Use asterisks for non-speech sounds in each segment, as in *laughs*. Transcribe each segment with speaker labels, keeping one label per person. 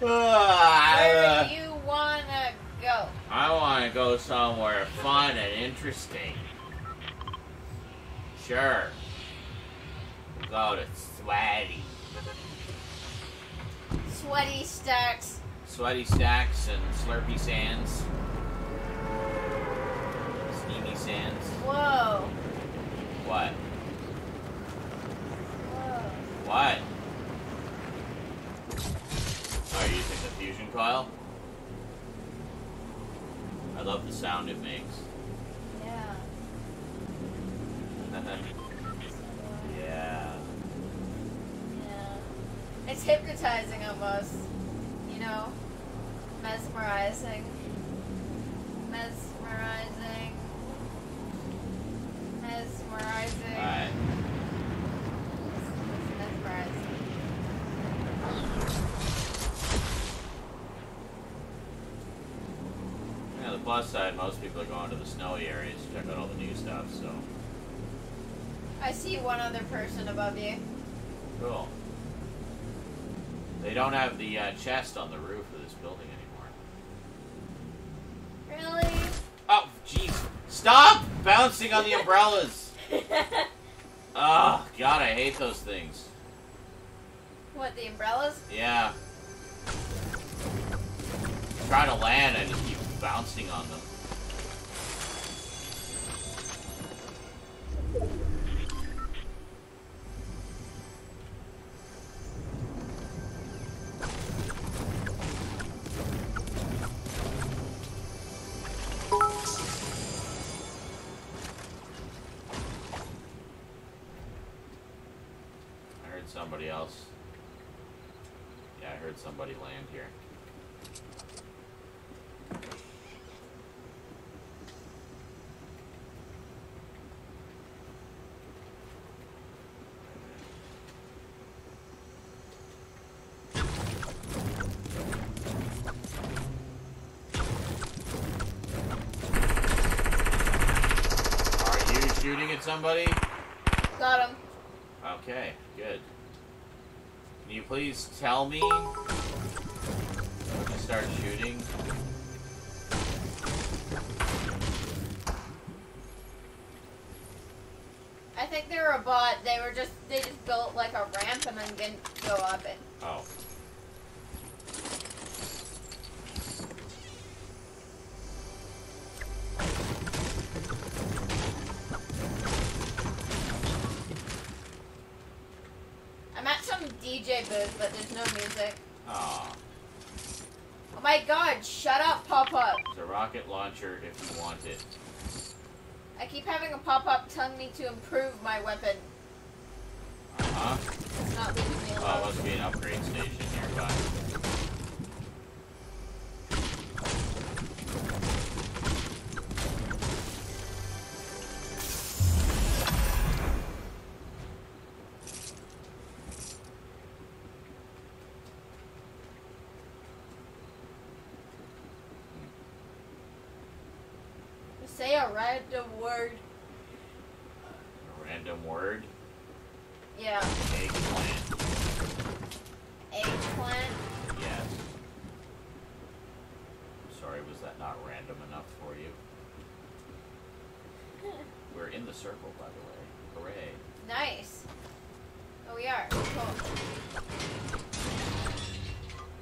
Speaker 1: Where do you wanna go?
Speaker 2: I want to go somewhere fun and interesting. Sure. We'll go to Sweaty.
Speaker 1: Sweaty stacks.
Speaker 2: Sweaty Stacks and Slurpy Sands. Steamy Sands.
Speaker 1: Whoa.
Speaker 2: What?
Speaker 1: Whoa.
Speaker 2: What? Oh, you're using the fusion coil? I love the sound it makes.
Speaker 1: Yeah. *laughs*
Speaker 2: yeah.
Speaker 1: Yeah. It's hypnotizing almost. You know? Mesmerizing. Mesmerizing. Mesmerizing.
Speaker 2: Alright.
Speaker 1: Mesmerizing.
Speaker 2: Yeah, the plus side, most people are going to the snowy areas to check out all the new stuff, so.
Speaker 1: I see one other person above you.
Speaker 2: Cool. They don't have the uh, chest on the roof of this building anymore.
Speaker 1: Really?
Speaker 2: Oh, jeez. Stop bouncing on the umbrellas! *laughs* Oh, God, I hate those things.
Speaker 1: what, the umbrellas?
Speaker 2: Yeah. Try to land, I just keep bouncing on them. I heard somebody else. Yeah, I heard somebody land here. Are you shooting at somebody?
Speaker 1: Got him.
Speaker 2: Okay, good. Can you please tell me when to start shooting?
Speaker 1: I think they were a bot. They were just they just built like a ramp and then didn't go up it.
Speaker 2: Oh.
Speaker 1: DJ but there's no music.
Speaker 2: Aw.
Speaker 1: Oh my god, shut up, pop up.
Speaker 2: It's a rocket launcher if you want it.
Speaker 1: I keep having a pop up telling me to improve my weapon.
Speaker 2: Uh-huh.
Speaker 1: It's not leaving me
Speaker 2: Oh, must be an upgrade station nearby.
Speaker 1: Say a random word.
Speaker 2: A random word.
Speaker 1: Yeah.
Speaker 2: Eggplant.
Speaker 1: Eggplant.
Speaker 2: Yes. Sorry, was that not random enough for you? *laughs* We're in the circle, by the way. Hooray.
Speaker 1: Nice. Oh, we are. Cool.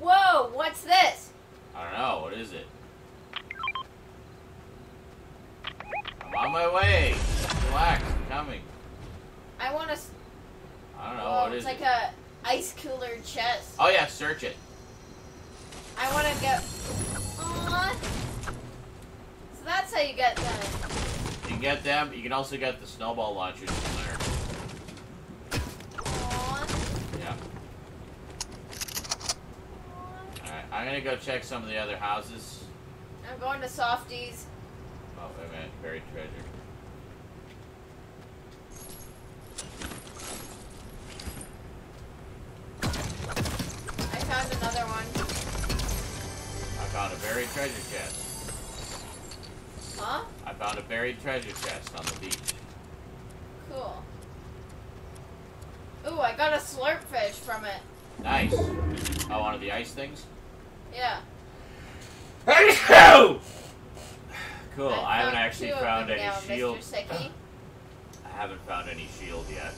Speaker 1: Whoa, what's this?
Speaker 2: I don't know. What is it? I'm on my way. Relax. I'm coming.
Speaker 1: I want to.
Speaker 2: I don't know.
Speaker 1: Oh,
Speaker 2: what
Speaker 1: it's like
Speaker 2: it?
Speaker 1: a ice cooler chest.
Speaker 2: Oh, yeah. Search it.
Speaker 1: I want to go. Aww. So that's how you get them.
Speaker 2: You can get them. You can also get the snowball launchers from there.
Speaker 1: Aww.
Speaker 2: Yeah. Alright. I'm going to go check some of the other houses.
Speaker 1: I'm going to Softies.
Speaker 2: Oh, wait a minute. Buried treasure.
Speaker 1: I found another one.
Speaker 2: I found a buried treasure chest.
Speaker 1: Huh?
Speaker 2: I found a buried treasure chest on the beach.
Speaker 1: Cool. Ooh, I got a slurp fish from it.
Speaker 2: Nice. Oh, one of the ice things?
Speaker 1: Yeah.
Speaker 2: Cool. I, haven't actually found any
Speaker 1: now,
Speaker 2: shield. *gasps* I haven't found any shield yet.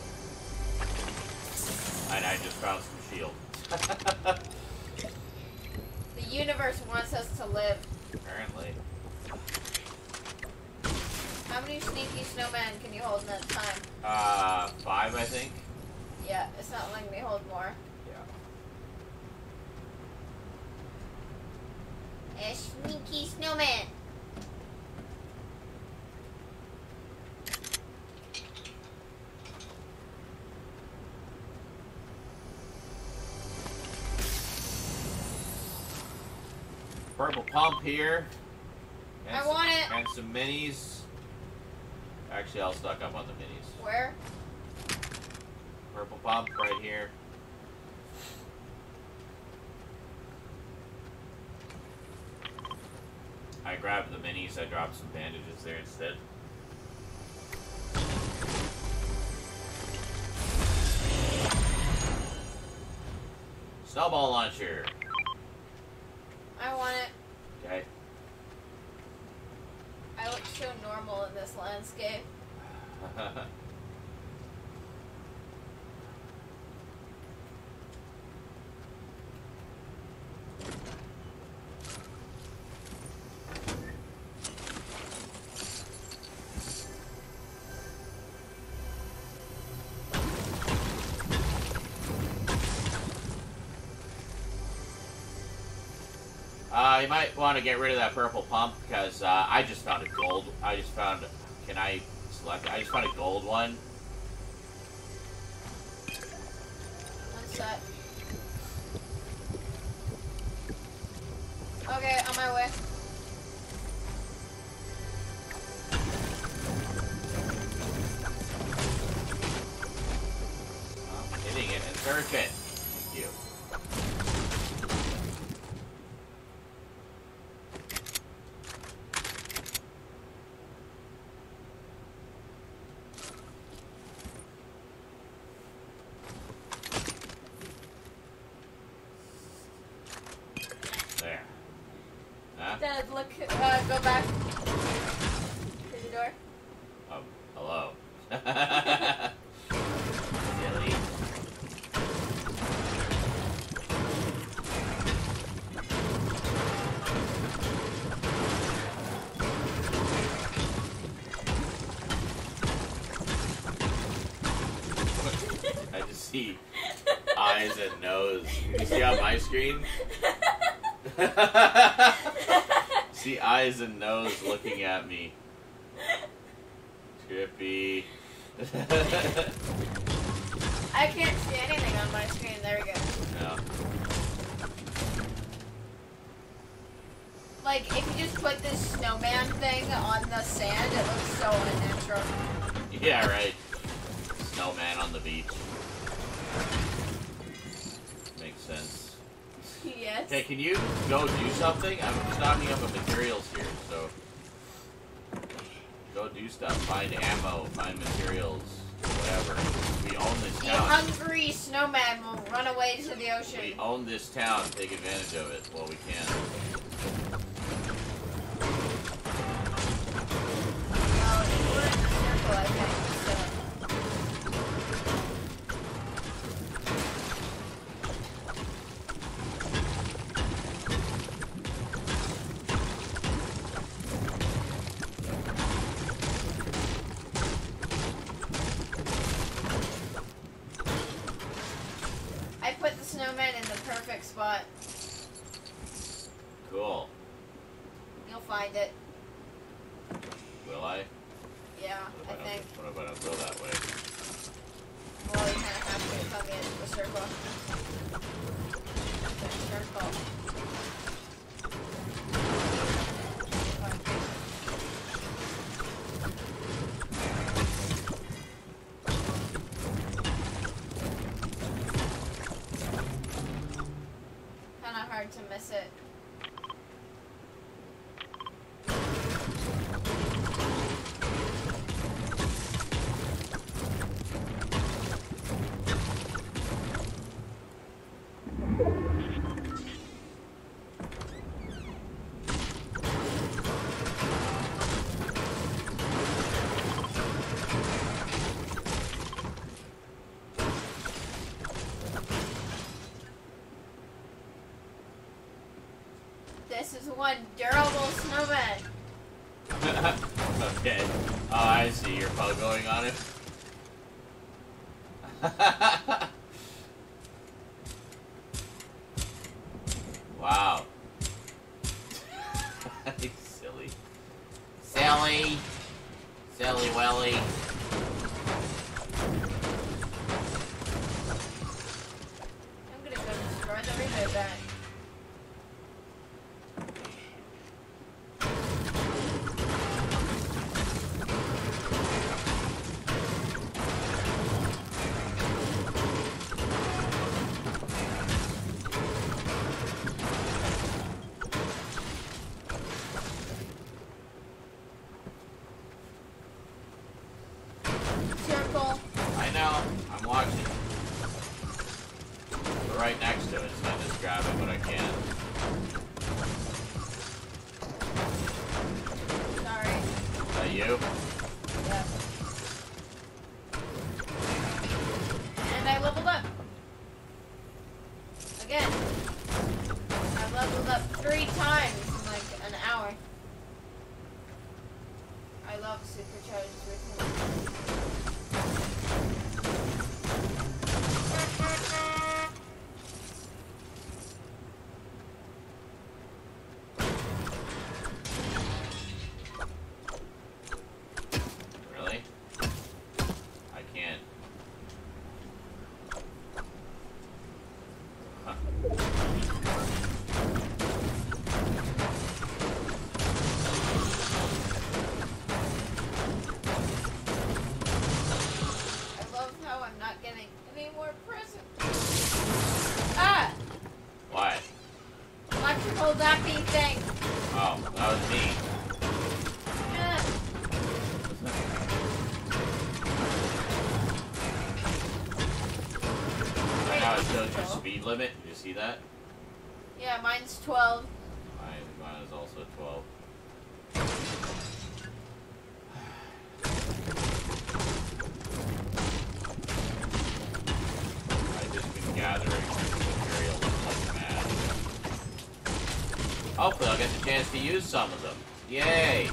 Speaker 2: And I just found some shield. *laughs*
Speaker 1: The universe wants us to live.
Speaker 2: Apparently.
Speaker 1: How many sneaky snowmen can you hold in a time?
Speaker 2: Uh, five, I think.
Speaker 1: Yeah, it's not letting me hold more.
Speaker 2: Yeah.
Speaker 1: A sneaky snowman.
Speaker 2: Purple pump here. And
Speaker 1: I
Speaker 2: some-
Speaker 1: want it.
Speaker 2: And some minis. Actually, I'll stock up on the minis.
Speaker 1: Where?
Speaker 2: Purple pump right here. I grabbed the minis. I dropped some bandages there instead. Snowball launcher.
Speaker 1: I want it.
Speaker 2: Okay.
Speaker 1: I look so normal in this landscape. *laughs*
Speaker 2: you might want to get rid of that purple pump because uh, I just found a gold. I just found. Can I select? I just found a gold one.
Speaker 1: Okay, on my way. Go back to the door.
Speaker 2: Um, hello. Silly. *laughs* I just see eyes and nose. You see on my screen? *laughs* *laughs* see eyes and nose looking at me. Trippy.
Speaker 1: I can't see anything on my screen. There we go.
Speaker 2: no.
Speaker 1: Like, if you just put this snowman thing on the sand, it looks so unnatural.
Speaker 2: Yeah, right. Snowman on the beach. Makes sense.
Speaker 1: Yes.
Speaker 2: Okay, can you go do something? I'm stocking up on materials here, so. Go do stuff. Find ammo, find materials, whatever. We own this
Speaker 1: The
Speaker 2: town.
Speaker 1: hungry snowman will run away to the ocean.
Speaker 2: We own this town. Take advantage of it while we can.
Speaker 1: Hard to miss it. One durable snowman. *laughs*
Speaker 2: okay. Oh, I see. You're probably going on it. *laughs* wow. *laughs* silly. Silly. Silly Welly. Right next to it, so I just grab it when I can.
Speaker 1: Sorry.
Speaker 2: Is that you? See that?
Speaker 1: Yeah, mine's 12.
Speaker 2: Mine, mine is also 12. I've just been gathering material like mad. Hopefully I'll get the chance to use some of them. Yay!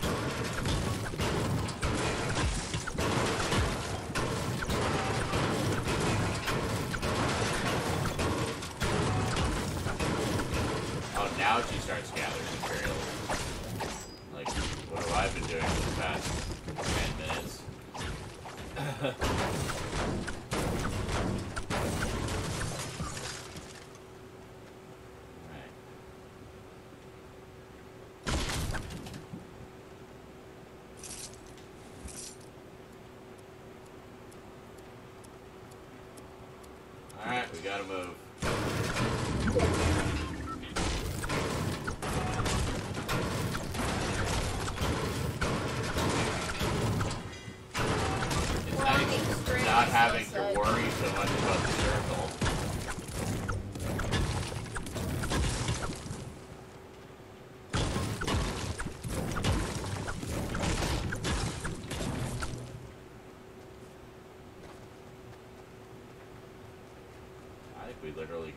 Speaker 2: Gotta move.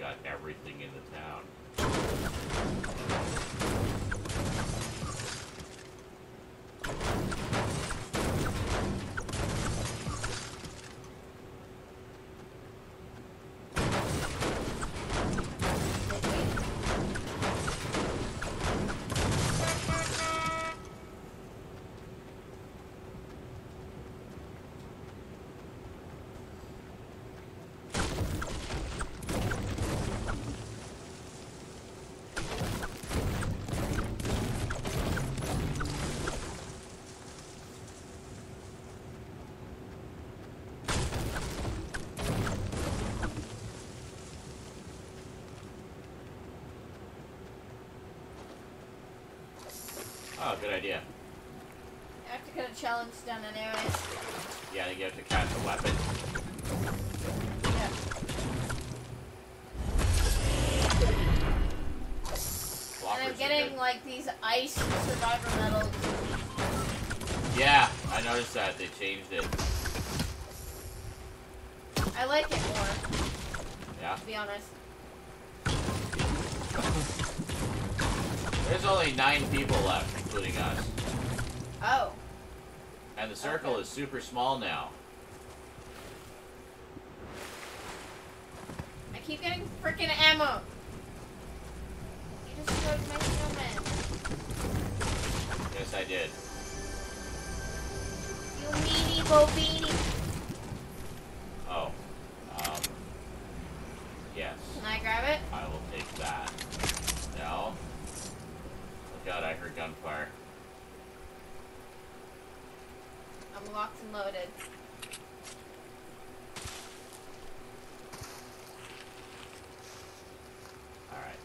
Speaker 2: Got everything in the town. Oh, good idea.
Speaker 1: I have to get a challenge done area.
Speaker 2: Yeah, you have to catch a weapon.
Speaker 1: Yeah. And I'm getting like these ice survivor medals.
Speaker 2: Yeah, I noticed that. They changed it.
Speaker 1: I like it more,
Speaker 2: Yeah.
Speaker 1: to be honest.
Speaker 2: There's only nine people left, including us.
Speaker 1: Oh.
Speaker 2: And the circle
Speaker 1: Okay.
Speaker 2: is super small now.
Speaker 1: I keep getting freaking ammo. You destroyed my snowman.
Speaker 2: Yes, I did.
Speaker 1: You meanie bo beanie.
Speaker 2: Oh. Um. Yes.
Speaker 1: Can I grab it?
Speaker 2: I will take that. No. Oh god, I heard gunfire.
Speaker 1: I'm locked and loaded.
Speaker 2: Alright.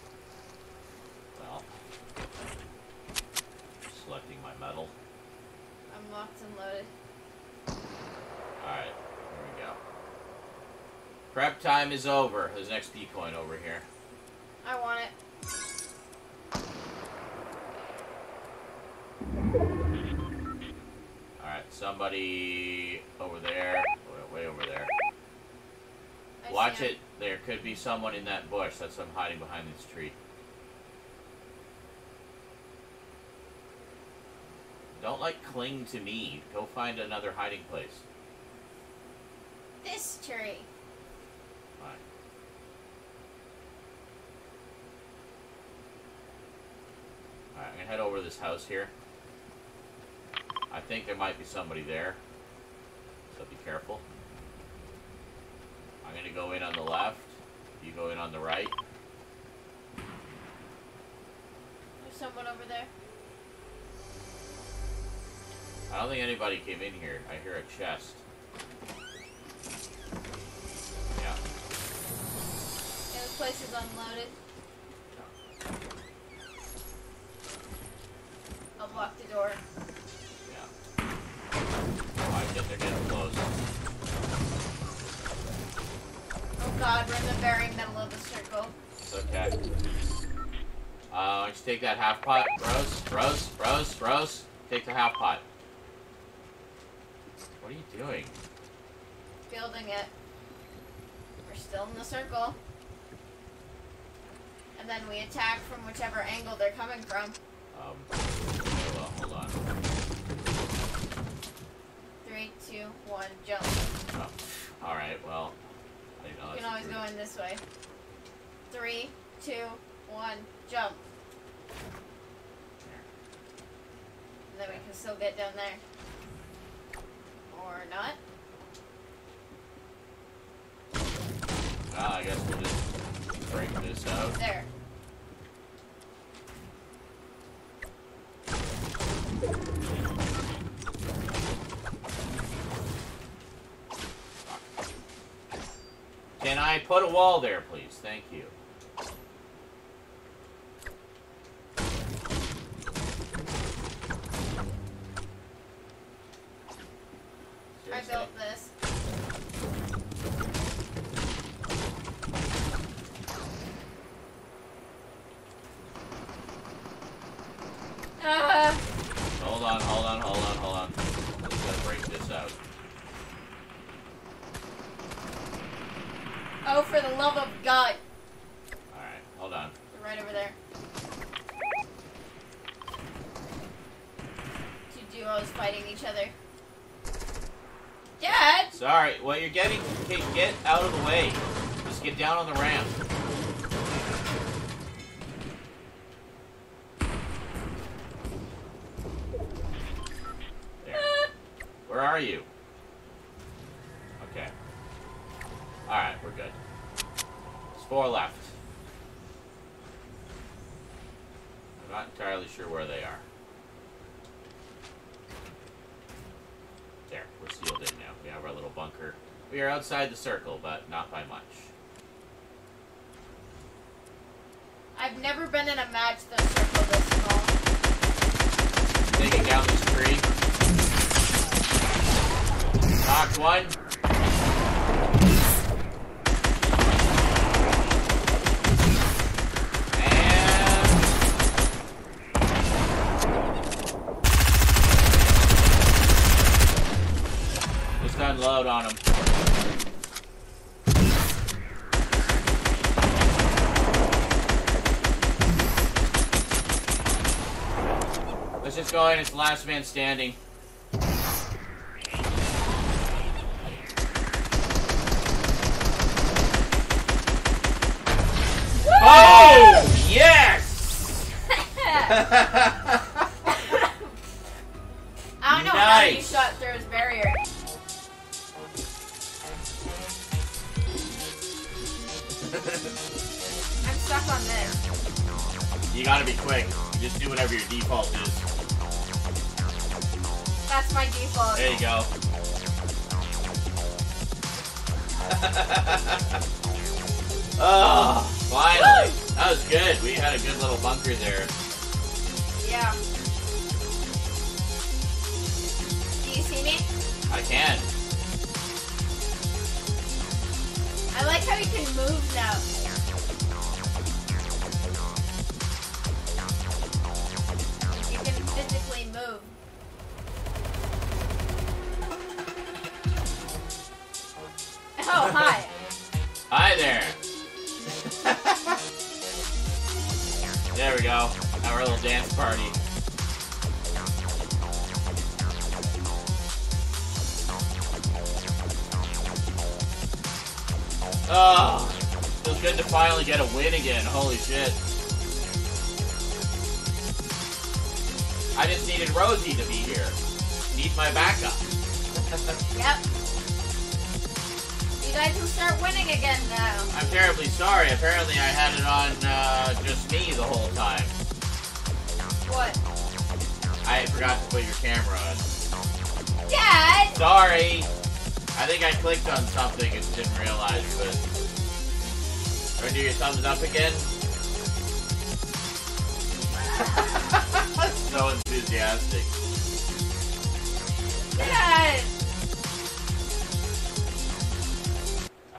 Speaker 2: Well. Selecting my metal.
Speaker 1: I'm locked and loaded.
Speaker 2: Alright, here we go. Prep time is over. There's an XP coin over here.
Speaker 1: I want it.
Speaker 2: Alright, somebody over there. Way- over there.
Speaker 1: I
Speaker 2: Watch it. There could be someone in that bush. That's I'm hiding behind this tree. Don't like cling to me. Go find another hiding place.
Speaker 1: This tree.
Speaker 2: Fine. Alright, I'm gonna head over to this house here. I think there might be somebody there. So be careful. I'm gonna go in on the left. You go in on the right.
Speaker 1: There's someone over there.
Speaker 2: I don't think anybody came in here. I hear a chest. Yeah.
Speaker 1: Yeah, this place is unloaded. I'll block the door.
Speaker 2: Oh, they're getting close.
Speaker 1: Oh god, we're in the very middle of the circle.
Speaker 2: It's okay. Uh, you take that half pot, Rose? Rose? Rose? Rose? Take the half pot. What are you doing?
Speaker 1: Building it. We're still in the circle. And then we attack from whichever angle they're coming from.
Speaker 2: Um, okay, well, hold on.
Speaker 1: Three, two, one, jump.
Speaker 2: Oh, alright, well. I know
Speaker 1: You can always go in this way. Three, two, one, jump. And then we can still get down there. Or not.
Speaker 2: Well, I guess we'll just break this out.
Speaker 1: There.
Speaker 2: Put a wall there, please? Thank you.
Speaker 1: I
Speaker 2: Seriously?
Speaker 1: built this. Ah,
Speaker 2: Hold on, hold on, hold on, hold on. Let's gotta break this out.
Speaker 1: Oh, for the love of God.
Speaker 2: Alright, hold on.
Speaker 1: They're right over there. Two duos fighting each other. Dad!
Speaker 2: Sorry, well, you're getting. Okay, get out of the way. Just get down on the ramp. There. Ah. Where are you? Okay. Alright, we're good. There's four left. I'm not entirely sure where they are. There, we're sealed in now. We have our little bunker. We are outside the circle, but not by much.
Speaker 1: I've never been in a match that's circle this small.
Speaker 2: Taking down this tree. Knocked one. Unload on him. Let's just go in. It's last man standing. Oh yes! *laughs*
Speaker 1: I don't know how you shot through his barrier. On this.
Speaker 2: you gotta be quick. Just do whatever your default is.
Speaker 1: That's my default.
Speaker 2: There you go. *laughs* oh, finally. That was good. We had a good little bunker there.
Speaker 1: Yeah. Do you see me?
Speaker 2: I can.
Speaker 1: I like how you can move now.
Speaker 2: Again. Holy shit. I just needed Rosie to be here. Need my backup. *laughs*
Speaker 1: Yep. You guys will start winning again now.
Speaker 2: I'm terribly sorry. Apparently I had it on uh, just me the whole time.
Speaker 1: What?
Speaker 2: I forgot to put your camera on.
Speaker 1: Dad!
Speaker 2: Sorry. I think I clicked on something and didn't realize, but. Do your thumbs up again? *laughs* so enthusiastic.
Speaker 1: Dad!